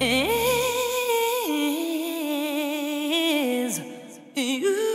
is you.